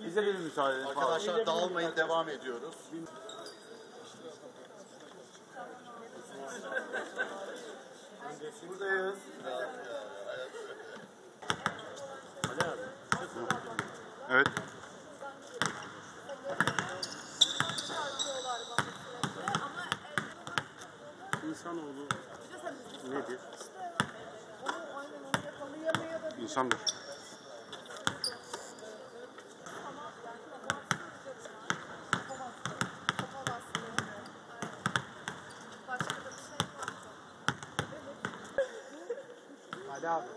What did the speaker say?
Bize bir müsaade. edin. Arkadaşlar dağılmayın devam ediyoruz. Buradayız. Evet. İnsanoğlu nedir? İnsandır. Obrigado.